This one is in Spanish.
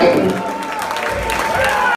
Eh,